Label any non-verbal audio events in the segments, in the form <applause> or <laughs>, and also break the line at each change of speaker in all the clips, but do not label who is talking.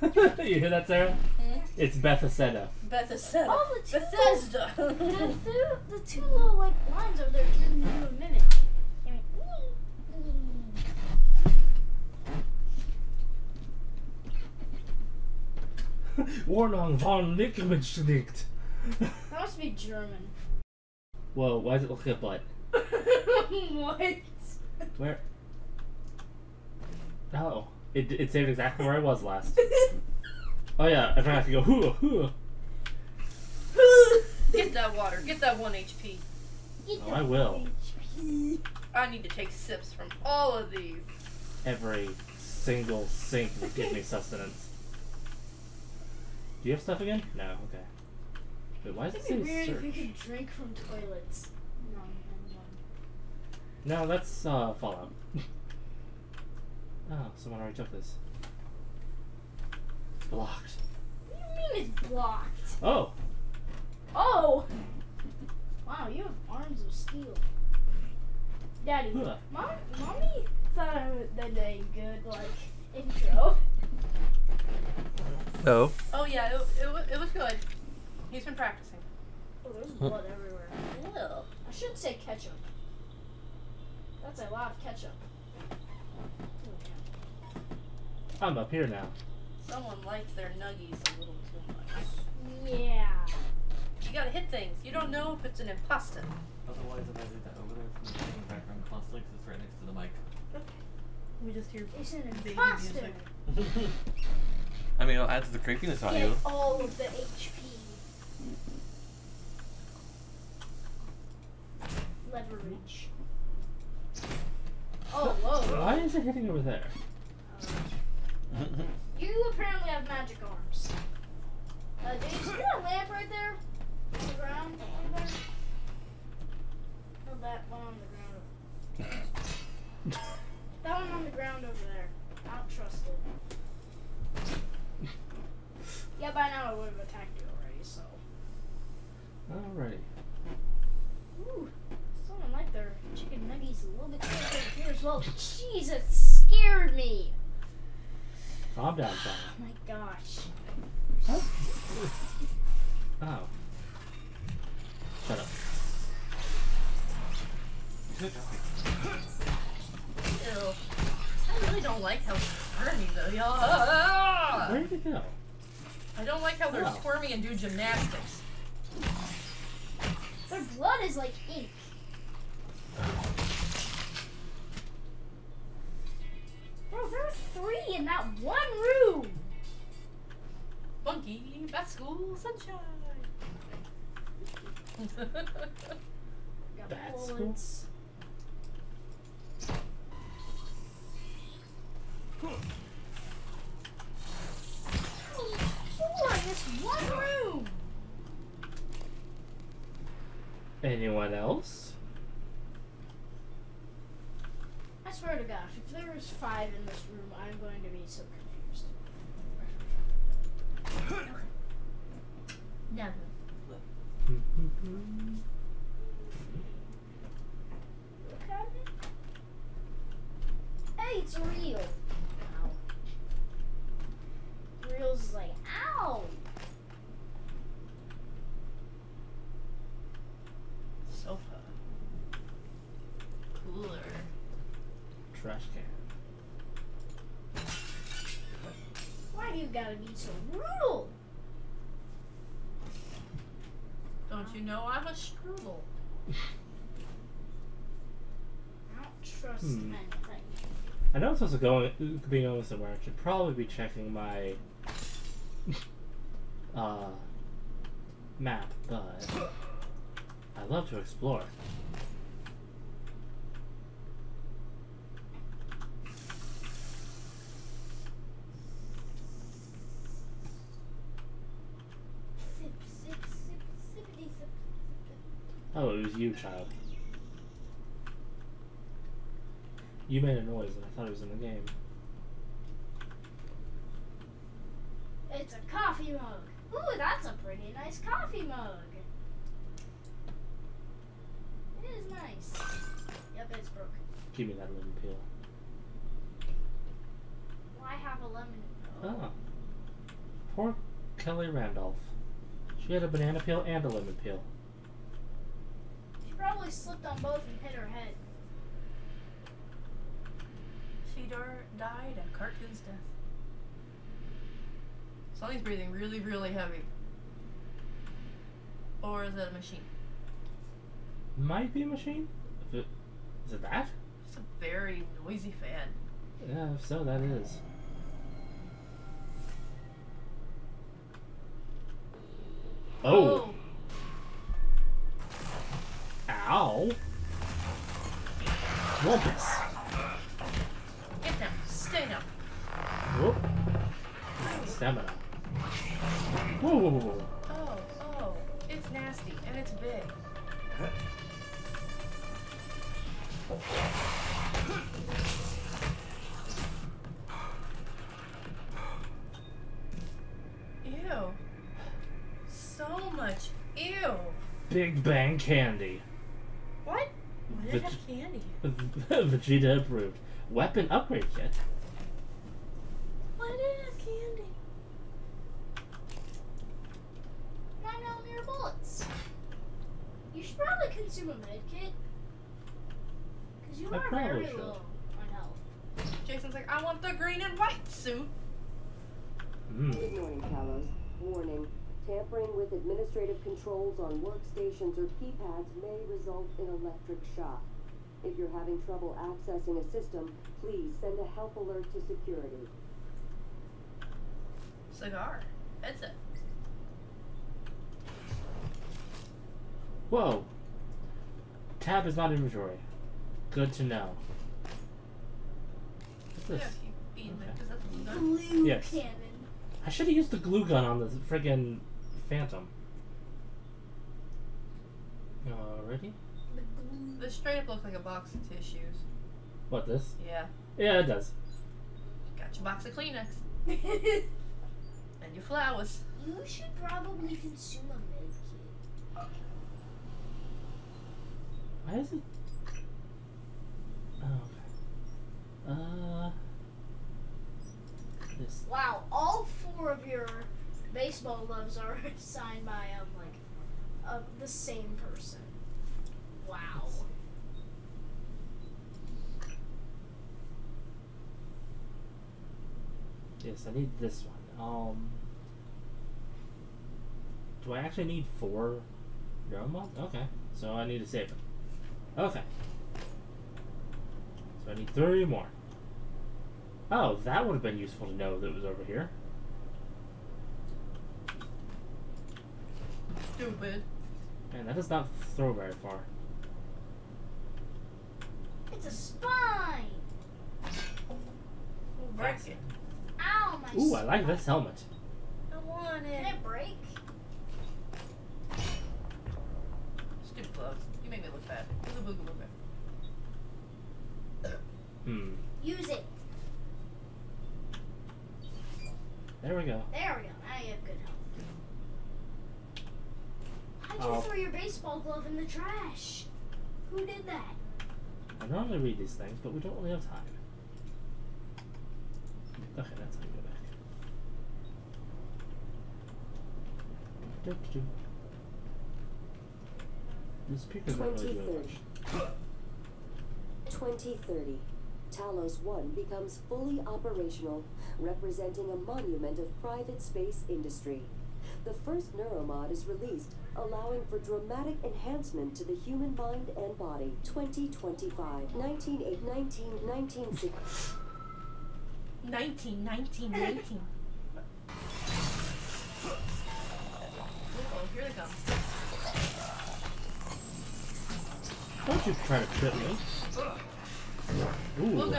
<laughs> you hear that, Sarah?
Hmm?
It's Bethesda.
Bethesda.
Oh, the two-
Bethesda.
The, <laughs> two, the two little like lines over there turned into a mimic. They went,
Warnung von Lickwitzschlicht.
That must be German.
Whoa, why does it look like blood? <laughs>
what?
Where? Oh, it, it saved exactly where I was last. <laughs> Oh yeah, I forgot to have to go. Hoo, hoo. <laughs>
Get that water. Get that one HP.
Oh, I will.
I need to take sips from all of these.
Every single sink will give me sustenance. Do you have stuff again? No. Okay. Wait, why is it
It'd be weird if you
search?
could drink from toilets. No, no,
No, that's uh, Fallout. <laughs> oh, someone already took this. It's blocked.
What do you mean it's blocked?
Oh,
Oh! Wow, you have arms of steel. Daddy,
Huh.
mom, mommy thought I was- did a good like intro.
oh.
Oh yeah, it, it, wa- it was good. He's been practicing.
Oh, there's blood everywhere.
Ew.
I should say ketchup. That's a lot of ketchup. Oh, yeah.
I'm up here now.
Someone likes their nuggies a little too much.
Yeah.
You gotta hit things. You don't know if it's an imposter.
Otherwise, if I leave that over there from the in the background constantly, 'cause it's right next to the mic.
We just hear
It's an imposter. <laughs>
I mean, it'll add to the creepiness on
Get
you.
all of the HP. Leverage. Oh, whoa.
Why is it hitting over there?
Uh, <laughs> you apparently have magic arms. Uh, do you see that lamp right there? On the ground? Over there? Oh, that one on the ground. That one on the ground over there. I don't trust it. Yeah, by now I would have attacked you already, so.
Alrighty.
Ooh, someone like their chicken nuggies a little bit closer here as well. Jeez, it scared me.
Calm down,
Oh my gosh.
Oh. Shut up.
Ew. I really don't like how squirmy though, y'all.
Where did it go?
I don't like how they're
Oh.
squirmy and do gymnastics.
Their blood is like ink. Three in that one room.
Funky back school sunshine.
Got
Bat
bullets. Four in this one room.
Anyone else?
I swear to gosh, if there was five in this room, I'm going to be so confused.
Never.
Look at me. Hey, it's real. Ow. Reel's is like, ow.
Sofa. Cooler.
Trash can.
Why do you gotta be so brutal?
Don't you know I'm a strudel?
I don't trust
Hmm.
anything.
I know I'm supposed to go being on somewhere. I should probably be checking my uh map, but I love to explore. You, child. You made a noise and I thought it was in the game.
It's a coffee mug. Ooh, that's a pretty nice coffee mug. It is nice. Yep, it's broken.
Give me that lemon peel.
Why have a lemon? peel.
Oh. Poor Kelly Randolph. She had a banana peel and a lemon peel.
She probably slipped on both and hit her head.
She dar- died a cartoon's death. Something's breathing really, really heavy. Or is that a machine?
Might be a machine? If it, is it that?
It's a very noisy fan.
Yeah, if so, that is. Oh! Ow! Wumpus!
Get down. Stay down.
Whoop. Stamina. Whoa, whoa, whoa, whoa.
Oh, oh. It's nasty and it's big. Ew. So much. Ew.
Big Bang Candy.
What? Why did it have candy? <laughs>
Vegeta approved. Weapon upgrade kit.
Why did it have candy?
Nine millimeter bullets. You should probably consume a med kit. Because you
I
are very
should.
low on health.
Jason's like, I want the green and white suit.
Mm.
Good morning, Talos. Warning. Tampering with administrative controls on workstations or keypads may result in electric shock. If you're having trouble accessing a system, please send a help alert to security.
Cigar. Headset.
Whoa. Tab is not inventory. Good to know. What's this?
keep
Okay.
because that's what you done.
Blue
Yes.
cannon.
I should have used the glue gun on the friggin' Phantom. Already?
The glue.
This straight up looks like a box of tissues.
What, this?
Yeah.
Yeah, it does.
Got your box of Kleenex <laughs> and your flowers.
you should probably consume a med kit.
Why is it? Oh, okay. Uh. This.
Wow, all four of your baseball gloves are <laughs> signed by um like uh, the same person. Wow.
Yes, I need this one. Um. Do I actually need four Neuromod? Okay. So I need to save it. Okay. So I need three more. Oh, that would have been useful to know that it was over here.
Stupid.
Man, that does not throw very far.
It's a spine.
We'll break it.
Ow, my
Ooh, I like this helmet.
I want it.
Can
it.
it break?
Stupid gloves. You make me look bad. Use a boogaloo bit.
Hmm.
Use it.
There we go.
There we go. Now you have good health. How'd you
Oh.
throw your baseball glove in the trash? Who did that?
I normally read these things, but we don't really have time. Okay, that's how you go back. The speakers aren't really doing much.
2030. Talos 1 becomes fully operational, representing a monument of private space industry. The first neuromod is released, allowing for dramatic enhancement to the human mind and body. 2025. 19, 19, 19,
19, 19, 19. Come.
Don't you try to trip me. Ooh.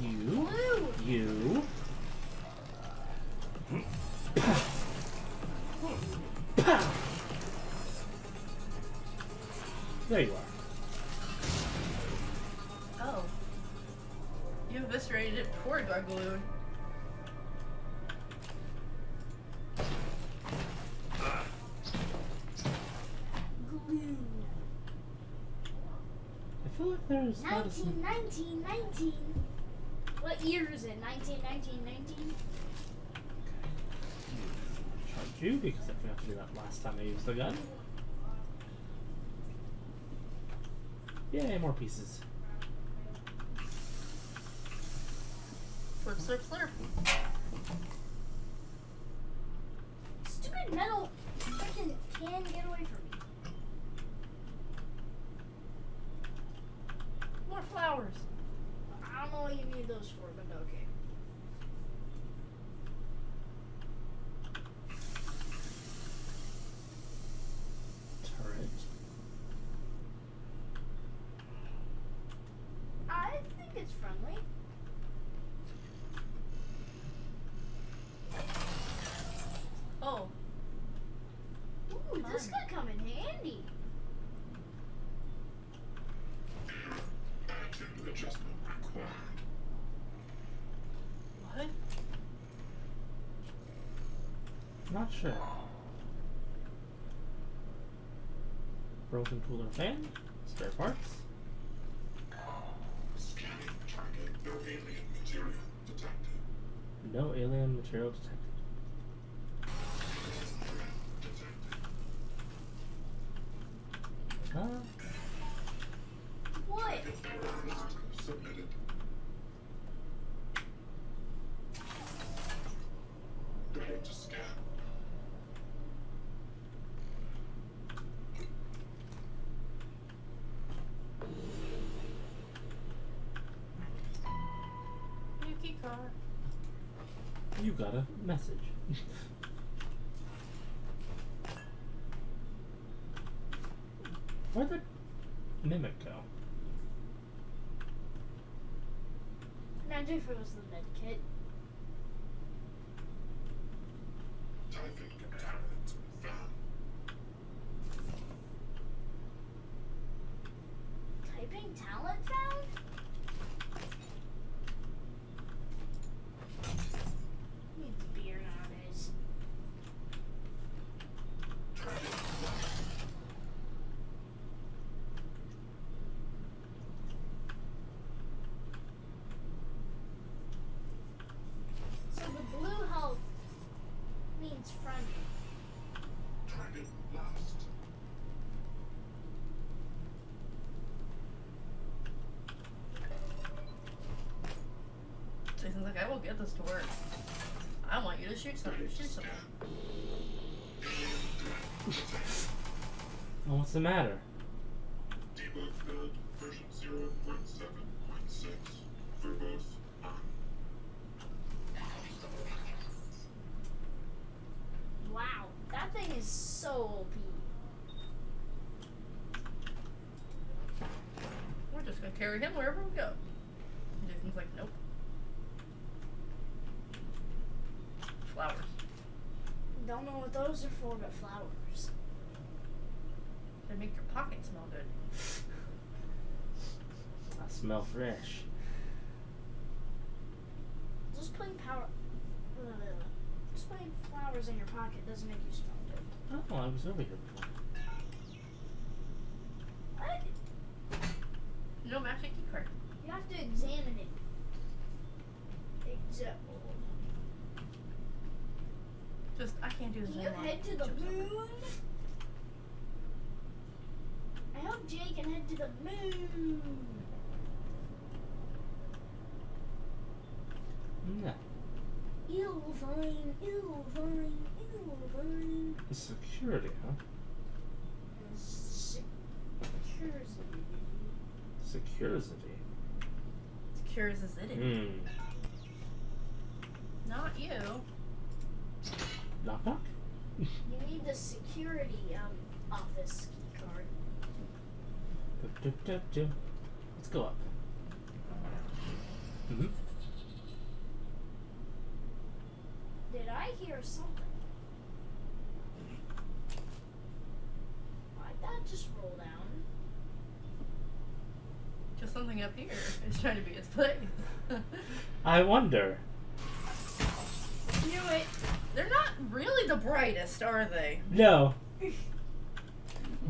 You. You. <coughs> There you are.
Eviscerated it before it got glued.
Glue.
there's not a
19, 19, 19. What year is it? 19, 19, 19?
charge you because I forgot to do that last time I used the gun. Yay, more pieces.
Slurp, slurp.
Stupid metal freaking can get away from me.
More flowers.
I don't know what you need those for, but okay.
Turret.
I think it's friendly.
Oh,
Ooh, this
Fun.
could come in handy.
Attitude adjustment required.
what?
Not sure. Broken cooler fan. Spare parts.
Scanning target. No alien material detected.
No alien material detected.
New key card.
You got a message. Where'd the mimic go?
Imagine if it was the med kit.
Typhon contaminant found.
Typing talent found? Needs beer nowadays.
Target locked.
So the blue health means friendly.
Target lost.
Jason's like, I will get this to work. I want you to shoot something. Shoot something.
Alien threat detected.
Oh, what's the matter?
Debug build version 0.7.6. Verbose on.
Wow, that thing is so OP.
We're just gonna carry him wherever we go. And Jason's like, nope. Flowers.
Don't know what those are for, but flowers.
They make your pocket smell <laughs> good.
I smell fresh.
Just putting power. Just putting flowers in your pocket doesn't make you smell good.
Oh, I was over here before.
What?
No magic key card.
You have to examine it. Examine.
Just, I can't do this
Can you head to the moon? I hope Jay can head to the moon.
No.
Ew, vine, ew, vine, ew, vine.
Security, huh?
Security.
Security.
It's curious as it is.
Hmm.
Not you.
Knock knock?
You need the security um office key card.
Let's go up. Mm-hmm.
Did I hear something? Why'd that just roll down?
Just something up here is trying to be its place. <laughs>
I wonder.
Knew it.
They're not really the brightest, are they?
No. <laughs>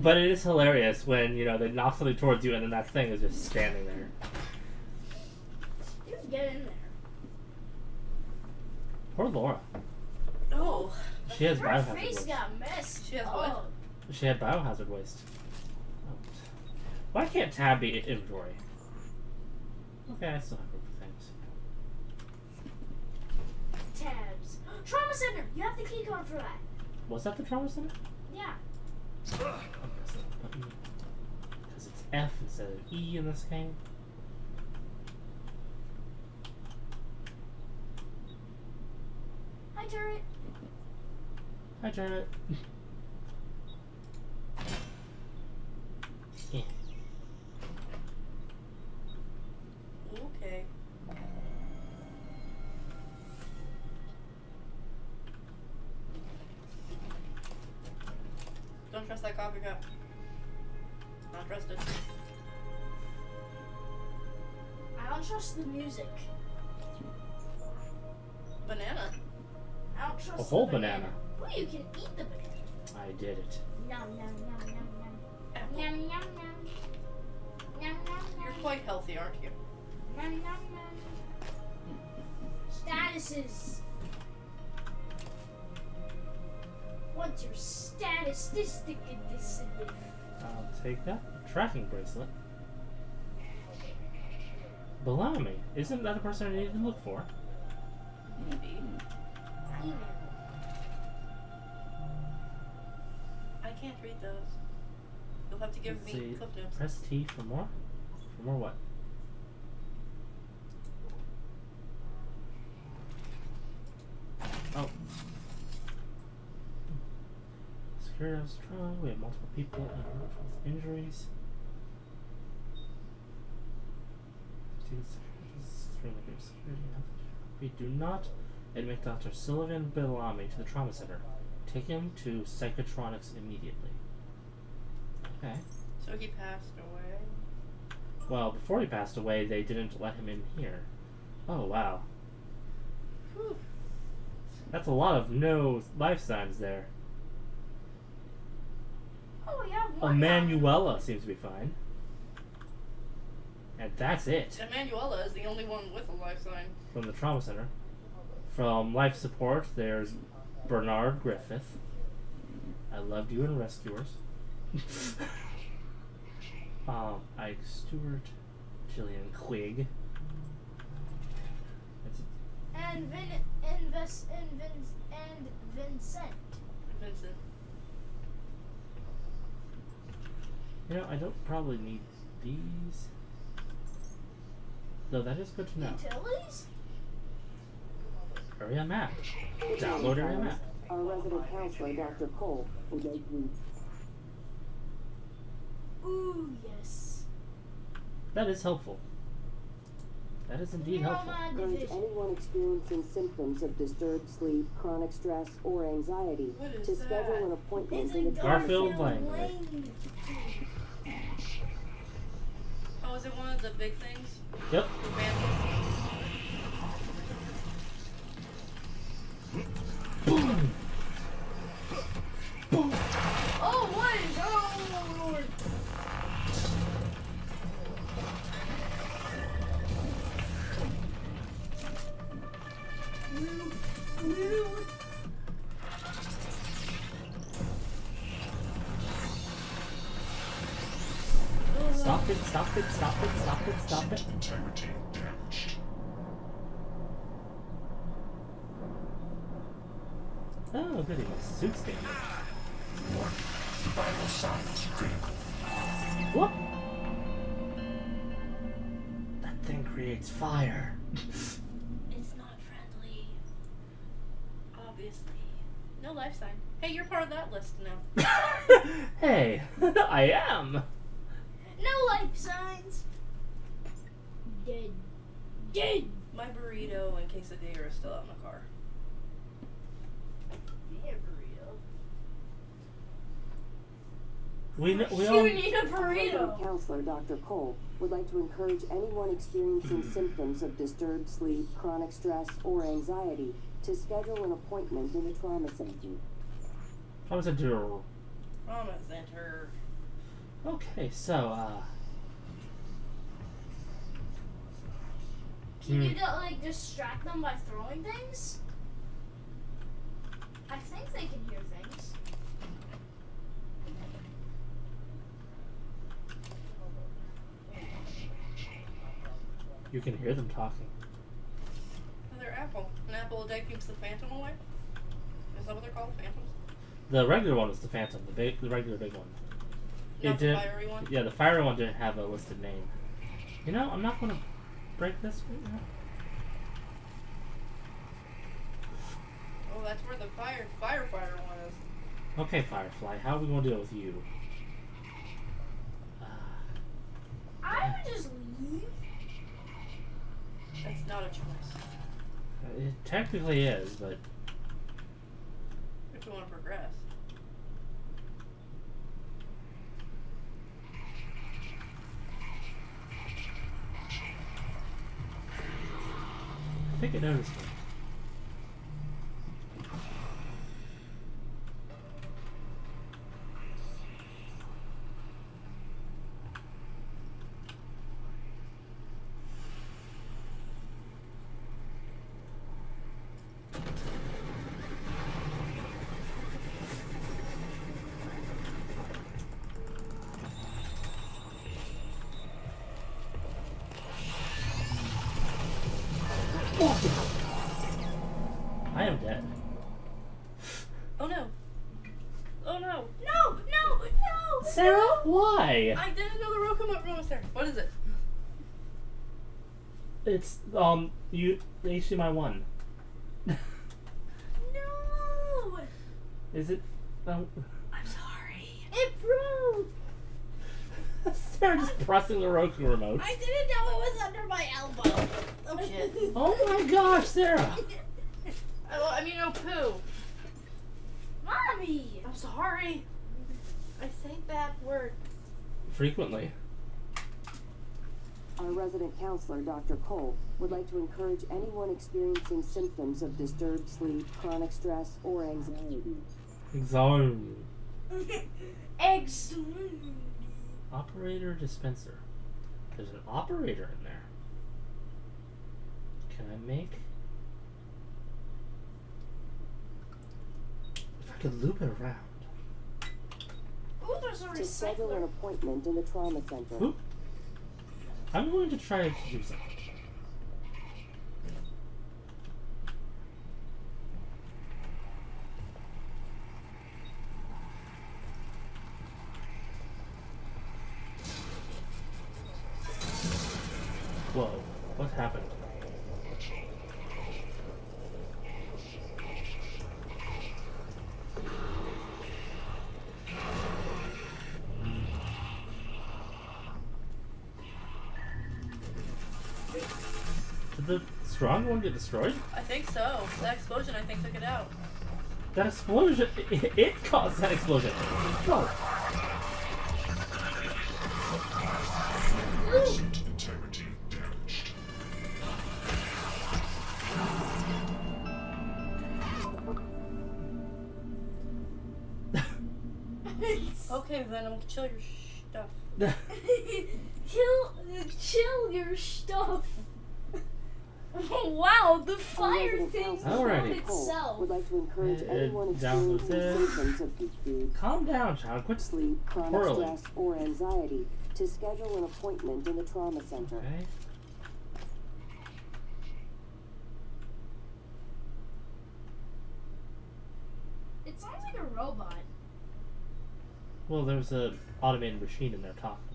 But it is hilarious when, you know, they knock something towards you and then that thing is just standing there.
You can get in there.
Poor Laura.
Oh.
She has
Her
biohazard
face
waste.
got messed
She has
up.
what?
She had biohazard waste. Oh. Why can't tab be in inventory? Okay, I still have room for things.
Tabs. <gasps> Trauma center. You have the key card for that.
Was that the trauma center?
Yeah.
Because it's F instead of E in this game.
Hi, turret.
Hi, turret. <laughs>
Not trusted.
I don't trust the music.
Banana.
I don't trust
A whole
the
banana.
Well, you can eat the banana.
I did it.
Nom nom nom nom nom.
Apple.
Nom nom nom. Nom nom
You're quite healthy, aren't you?
Nom nom nom. Statuses. What's your statistic in this?
I'll take that. Tracking bracelet. Bellamy. Isn't that a person I need to look for?
Maybe. I can't read those. You'll have to give
Let's
me clip notes.
Press T for more. For more what? Oh. Security was strong. We have multiple people with injuries. We do not admit Dr. Sylvan Bellamy to the trauma center. Take him to psychotronics immediately. Okay.
So he passed away.
Well, before he passed away, they didn't let him in here. Oh, wow.
Whew.
That's a lot of no life signs there.
Oh, have.
Emanuela seems to be fine. And that's it
Emanuela is the only one with a life sign.
from the trauma center. From life support, there's Bernard Griffith. I loved you in Rescuers. <laughs> um, Ike Stewart, Jillian Quigg.
And Vin, invest, and Vin, and Vincent.
Vincent.
You know, I don't probably need these. Though that is good to know.
Utilities?
Area map. Download area map.
Our resident counselor, Dr. Cole, would like you
Ooh, yes.
That is helpful. That is indeed helpful.
my
urge anyone experiencing symptoms of disturbed sleep, chronic stress, or anxiety
What is
to
that?
schedule an appointment in the
Garfield
Garfield
Lane.
Oh, is it one of the big things?
Yep.
The
Dead.
My burrito and quesadilla are still out in the car.
Yeah, burrito.
We know, we
You need a
Resident
burrito.
counselor, Dr. Cole, would like to encourage anyone experiencing <clears throat> symptoms of disturbed sleep, chronic stress, or anxiety to schedule an appointment in the trauma center.
Trauma center.
Trauma center.
Okay, so uh,
Can you
Hmm.
do, like distract them by throwing things? I think they can hear things.
you can hear them talking.
Another apple. An apple a day keeps the phantom away? Is that what they're called? Phantoms?
The regular one was the Phantom, the big, the regular big one.
Not
It
the
did-
fiery one?
Yeah, the fiery one didn't have a listed name. You know, I'm not gonna break this right now.
Oh, that's where the fire firefighter one is.
Okay, Firefly, how are we gonna deal with you? Uh,
I would just leave.
That's not a choice.
it technically is, but
If we want to progress.
Think it noticed why?
I didn't know the road come up room was there. What is it?
It's um you HDMI one. <laughs>
No.
Is it? Um,
I'm sorry.
It broke. <laughs>
Sarah just pressing the Roku remote.
I didn't know it was under my elbow. Oh shit. <laughs>
Oh my gosh, Sarah!
oh, I mean, oh poo.
Mommy.
I'm sorry. I say bad words.
Frequently.
Our resident counselor, Dr. Cole, would like to encourage anyone experiencing symptoms of disturbed sleep, chronic stress, or anxiety.
Zone.
Eggs.
Operator dispenser. There's an operator in there. Can I make? If I could loop it around.
Ooh, there's a
To schedule an appointment in the trauma center.
Oop. I'm going to try to do something. Whoa, what happened? Did the strong one get destroyed?
I think so. That explosion, I think, took it out.
That explosion, it, it caused that explosion. Whoa.
Suit integrity damaged.
Okay, Venom, chill your stuff. <laughs> <laughs>
Kill, chill your stuff. <laughs> wow, the fire thing
counselor,
Alrighty.
Dr. Cole,
itself.
would like to encourage
Uh,
anyone experiencing symptoms of fatigue,
Calm down, child. Quit.
sleep, chronic
Whirling.
stress, or anxiety to schedule an appointment in the trauma center.
Okay.
It sounds like a robot.
Well, there's a automated machine in there talking.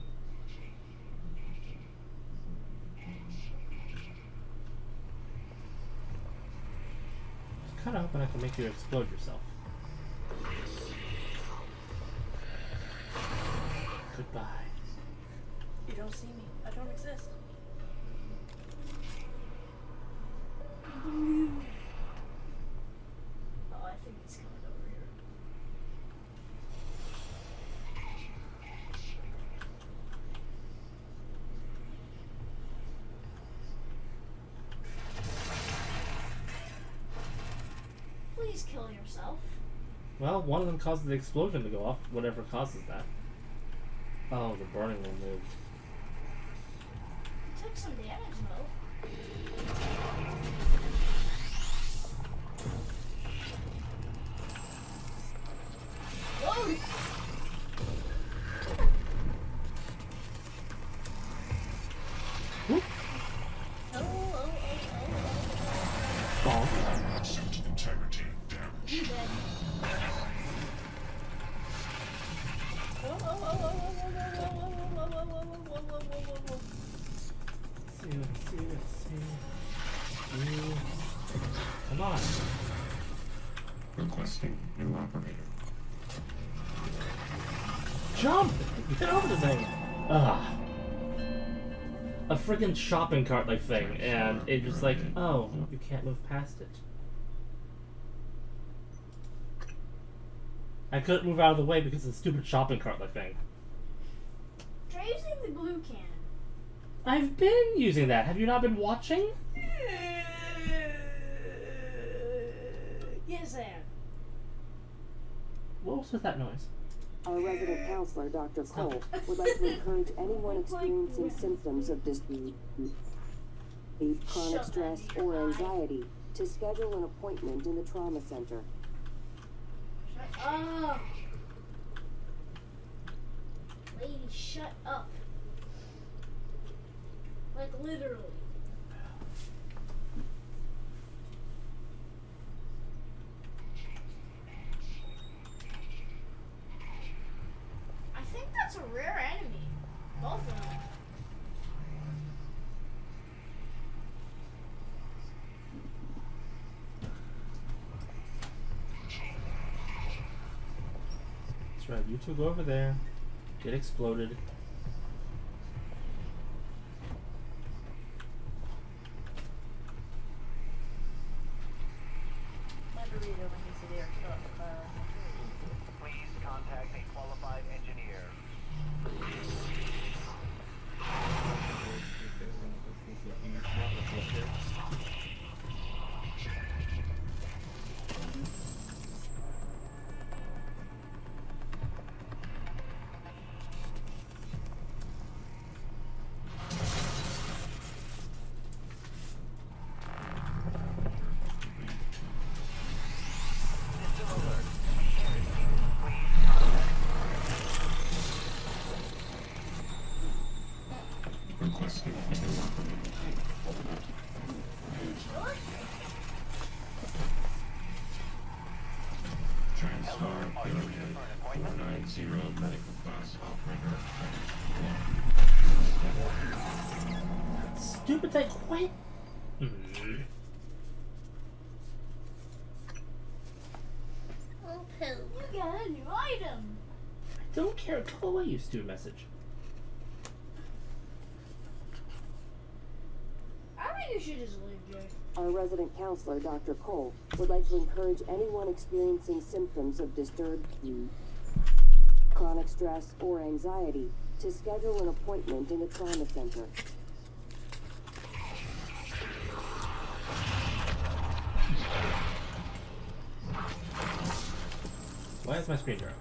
Kind of hoping I can make you explode yourself. Goodbye.
You don't see me. I don't exist.
Oh, I think he's coming over here. Please kill yourself.
Well, one of them causes the explosion to go off, whatever causes that. Oh, the burning one moved.
Took some damage though.
Get over the thing! Ugh. A friggin' shopping cart like thing, and it just like, oh, you can't move past it. I couldn't move out of the way because of the stupid shopping cart like thing.
Try using the glue can.
I've been using that. Have you not been watching?
Yes, I am.
What was with that noise?
Our resident counselor, Dr. Cole, would like to <laughs> encourage anyone experiencing symptoms of dis- chronic stress or anxiety to schedule an appointment in the trauma center.
Shut up. Lady, shut up. Like literally. I think that's a rare enemy. Both of them.
That's right, you two go over there. Get exploded.
Here for an appointment?
490 medical class operator.
Stupid thing, quit! Hmm.
You got a new item.
I don't care. Go away, you stupid message.
I think you should just leave, Jay.
Our resident counselor, Dr. Cole, would like to encourage anyone experiencing symptoms of disturbed chronic stress or anxiety to schedule an appointment in the trauma center.
Why is my screen dark?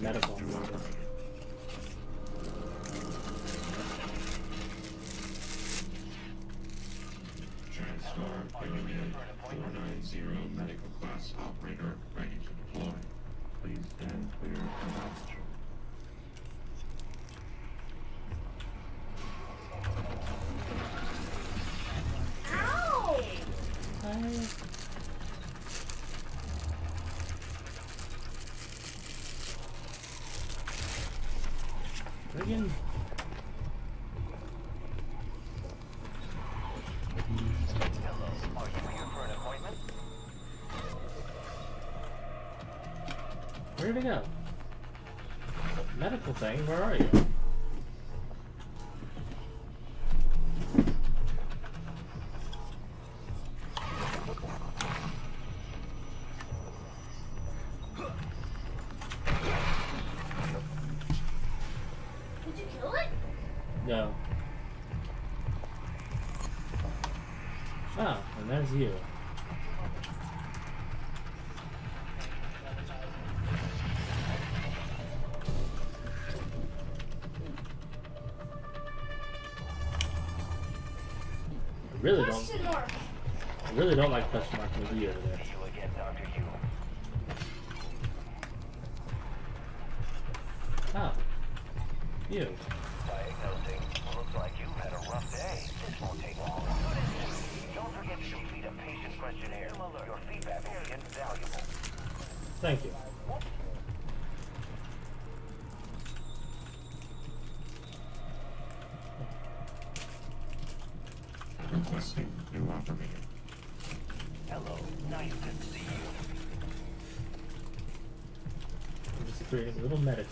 Medical. Where did go? Medical thing, where are? You I really don't.
Mark.
I really don't like question mark McGee over there.
See you again, Dr. Yu.
Oh. You.
Diagnosing. Looks like you've had a rough day. This won't take long. Don't forget to complete a patient questionnaire. Your feedback will be invaluable.
Thank you.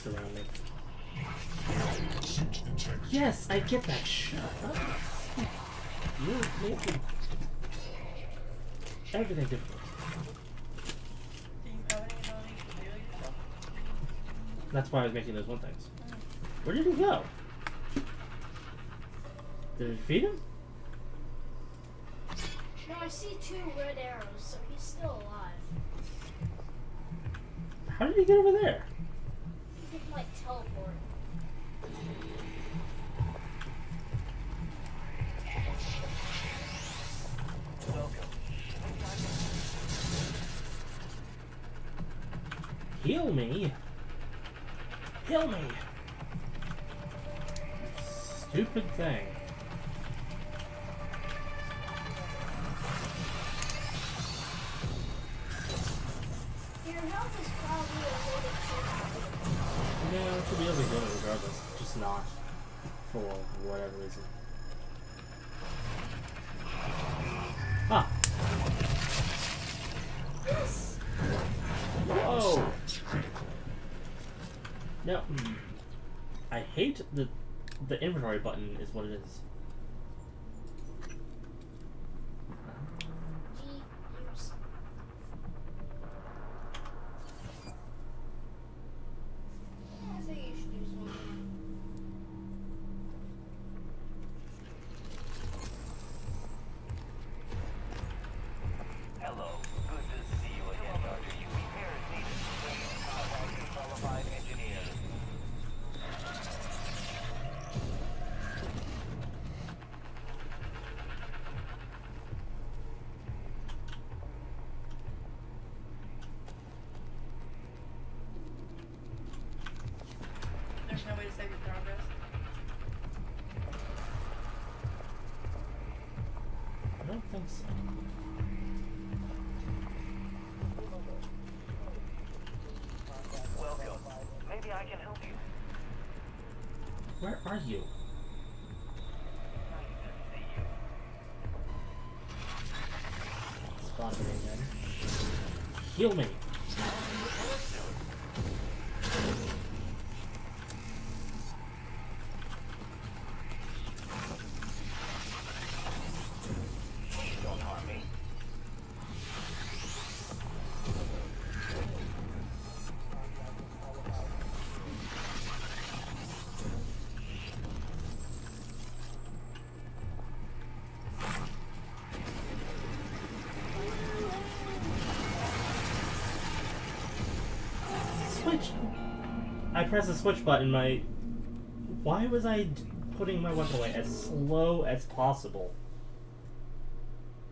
Little around me. Yes, I get that. Shut up. You're making everything difficult.
Do you have any ability to heal yourself?
That's why I was making those one things. Where did he go? Did it feed him?
No, I see two red arrows, so he's still alive.
How did he get over there? Heal me. Heal me. Stupid thing. Not for whatever reason. Ah. Whoa. Now, hmm, I hate the the inventory button is what it is.
I think
so.
Welcome. Maybe I can help you.
Where are you?
Nice to see you.
Me again. Heal me. Pressed the switch button. My. Why was I putting my weapon away as slow as possible?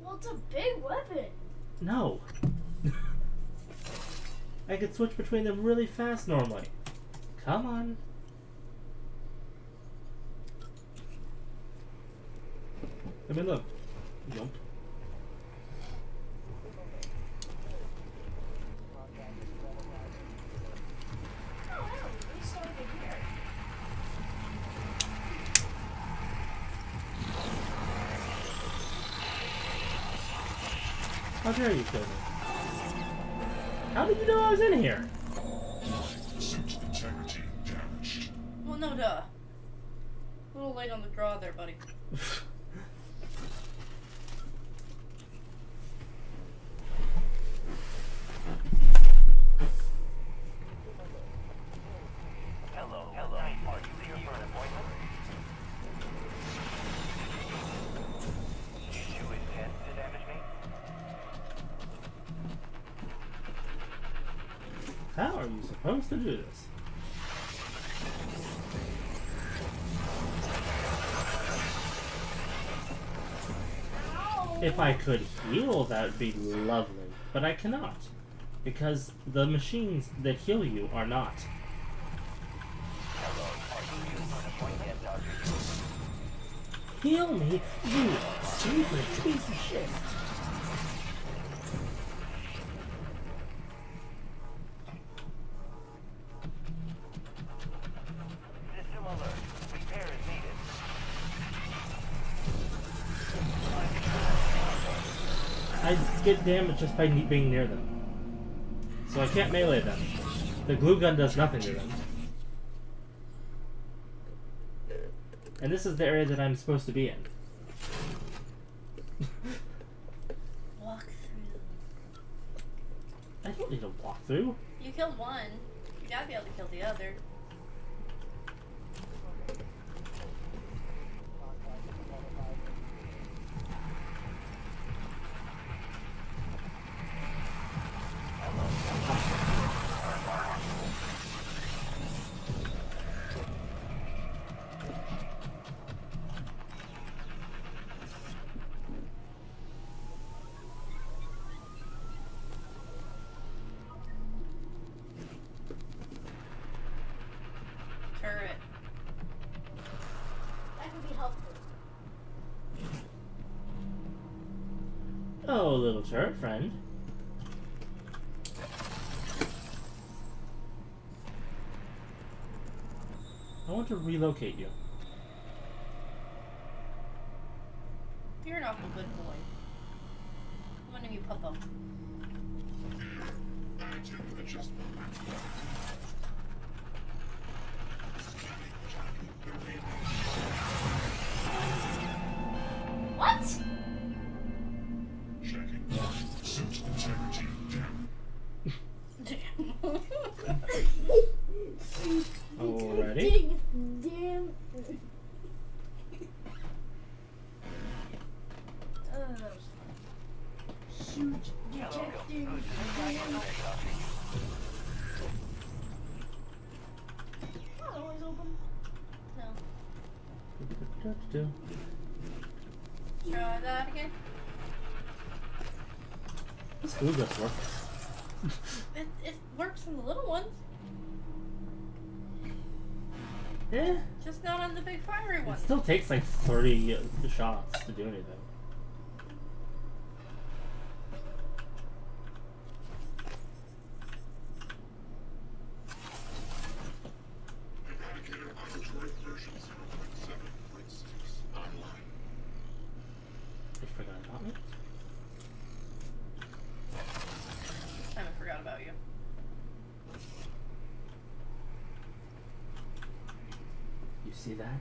Well, it's a big weapon.
No. <laughs> I could switch between them really fast normally. Come on. How dare you kill me? How did you know I was in here? Integrity damaged.
Well, no duh. A little late on the draw there, buddy. <laughs>
If I could heal, that would be lovely. But I cannot. Because the machines that heal you are not. Heal me, you stupid piece of shit. Damaged just by being near them. So I can't melee them. The glue gun does nothing to them. And this is the area that I'm supposed to be in.
Walk through.
I don't need to walk through.
You killed one. You gotta be able to kill the other. Turret.
That could be helpful.
Turret friend. I want to relocate you. Glue.
It, it works on the little ones,
Eh,
just not on the big fiery
it still takes like 30 shots to do anything.
Eradicator Auditory version 0.7.6 online.
They forgot about me.
I haven't forgot about you.
You see that?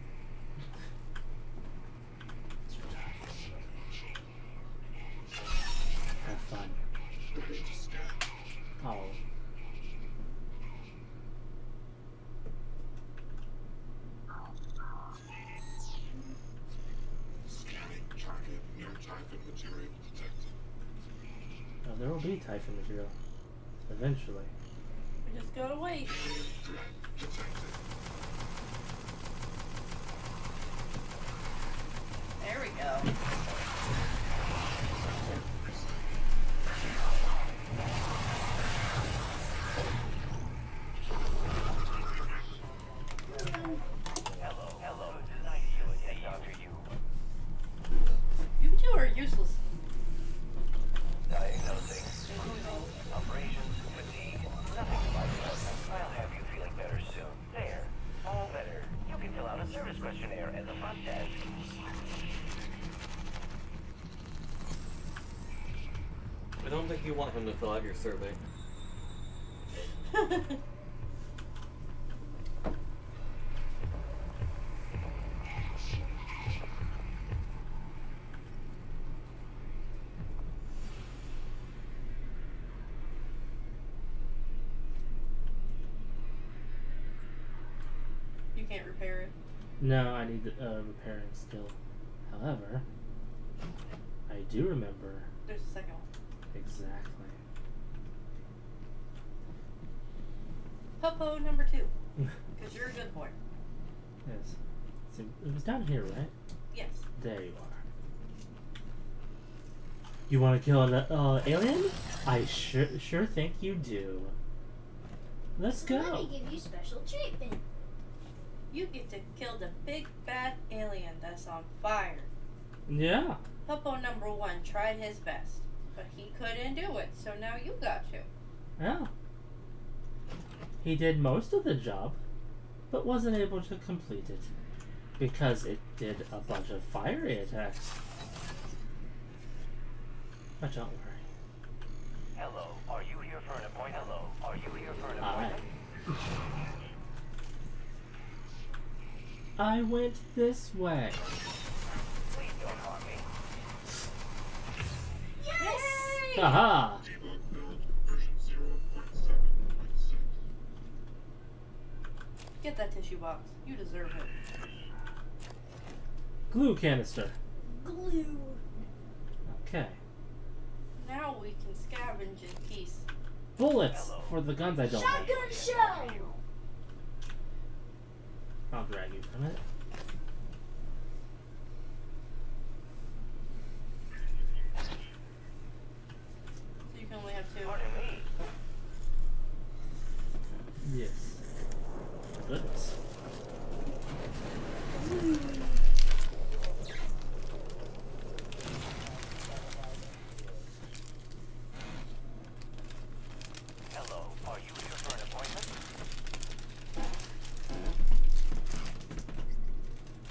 Have fun.
Ready to scan.
Oh.
Scanning target. No typhon material detected.
Now, Typhon material. Eventually.
We just gotta wait.
you
want him to fill out your survey. <laughs>
you can't repair it.
No, I need uh, repairing still. However, I do remember exactly.
Popo number two. <laughs> Because you're a good boy.
yes. So it was down here, right?
Yes.
There you are. You want to kill an uh, alien? I sure sure think you do. Let's go.
Let
go.
me give you special treatment.
You get to kill the big bad alien that's on fire.
Yeah.
Popo number one tried his best, but he couldn't do it, so now you got to.
Yeah. He did most of the job, but wasn't able to complete it because it did a bunch of fiery attacks. But don't worry.
Hello, are you here for an appointment? Hello, are you here for an
I
appointment?
I went this way.
Yes!
Haha!
Debug node version 0.7.6.
Get that tissue box. You deserve it.
Glue canister.
Glue.
Okay.
Now we can scavenge in peace.
Bullets for the guns I don't.
Shotgun shell.
I'll drag you from it.
So you can only have two.
Pardon me.
Yes. Goodness.
Hello, are you here for an appointment?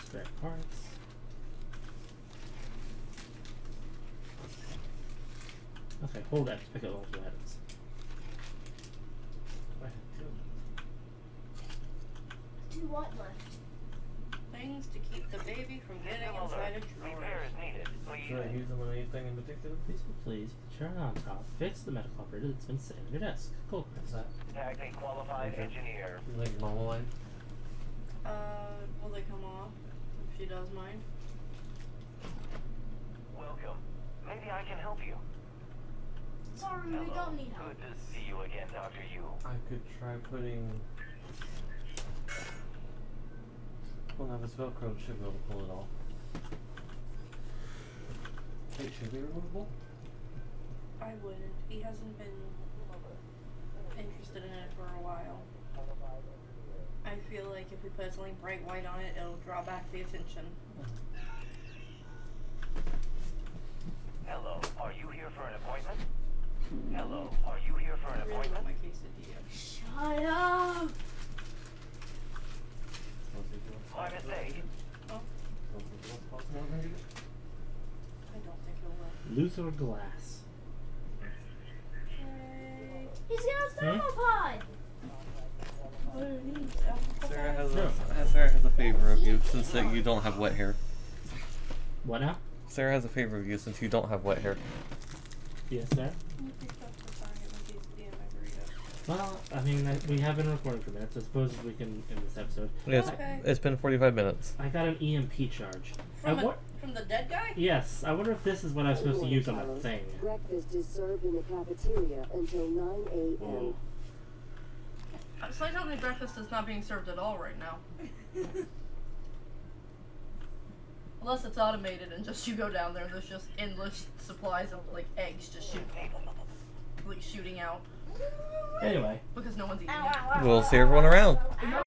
Spare parts. Okay, hold X to pick up multiple items. I have two.
Two what left?
Things to keep the baby from getting inside a
alert.
drawer.
Repair is needed.
Should I
Please.
use them on anything in particular?
Please, please, turn on top, fix the medical operator that's been sitting on your desk. Cool.
What's that?
Tag a qualified
Okay.
engineer.
Like normal line?
Uh, will they come off? If she does mind.
Welcome. Maybe I can help you.
Sorry, we
Hello.
don't need help.
Good to see you again, Dr. Yu.
I could try putting. Well, now this Velcro should be able to pull it off. It should be removable?
I wouldn't. He hasn't been interested in it for a while. I feel like if we put something bright white on it, it'll draw back the attention.
Hello, are you here for an appointment? Hello, are you here for an
really want
appointment?
my quesadilla.
Shut up.
My mistake.
I don't think it will.
Luther Glass.
Yay.
He's got a
Hmm?
thermopod.
What you?
Sarah has
No.
a Sarah has a favor of you since that you don't have wet hair.
What now?
Sarah has a favor of you since you don't have wet hair.
Yes, sir.
You picked up the fire and quesadilla and my burrito.
Well, I mean, I- we have been recording for minutes. I suppose we can end this episode.
It's
Okay.
it's been forty five minutes.
I got an EMP charge. I
From, a,
wa-
from the dead guy?
yes, I wonder if this is what I'm supposed to use on that thing.
Breakfast is served in the cafeteria until 9 a.m.
So I tell me breakfast is not being served at all right now. <laughs> Unless it's automated and just you go down there there's just endless supplies of like eggs just shoot, like shooting out
Anyway.
because no one's eating
Ow,
it.
ow, ow,
We'll see everyone around.
ow, ow.